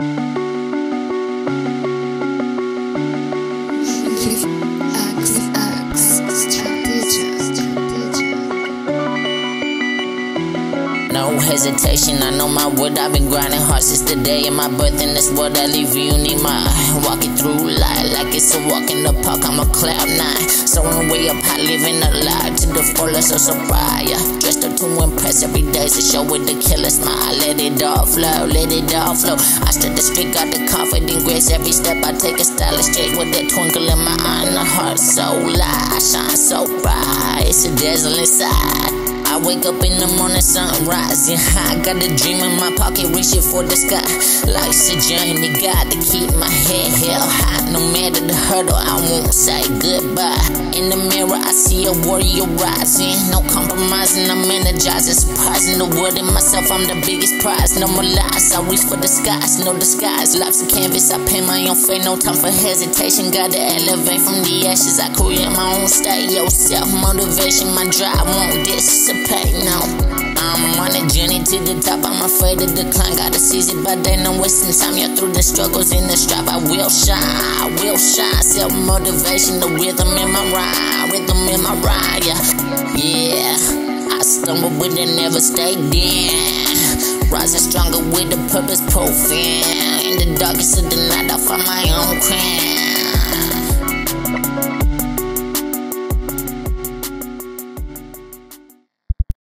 No hesitation, I know my word. I've been grinding hard since the day of my birth in this world. I leave you need my walking through life like it's a walk in the park. I'm a cloud nine, soaring way up high, living a lie to the fullest of sobriety. Dressed up to every day's a show with the killer smile. Let it all flow, let it all flow. I stood the street, got the confident grace. Every step I take a stylish straight with that twinkle in my eye and heart so light, shine so bright. It's a dazzling sight. I wake up in the morning, sun rising high. Got a dream in my pocket, reaching for the sky. Life's a journey, got to keep my head held high. No matter the hurdle, I won't say goodbye. In the mirror, I see a warrior rising. No compromising, I'm energizing. Surprising the world and myself, I'm the biggest prize. No more lies, I reach for the skies, no disguise. Life's a canvas, I paint my own fate. No time for hesitation, gotta elevate from the ashes. I create my own state. Self motivation, my drive won't dissipate now. I'm on a journey to the top. I'm afraid of decline. Gotta seize it, but then I'm wasting time. Yeah, through the struggles in the stripe, I will shine. I will shine. Self motivation, the rhythm in my rhyme, rhythm in my ride. Yeah, yeah. I stumble, but I never stay down. Rising stronger with a purpose profound. In the darkest of the night, I find my own crown.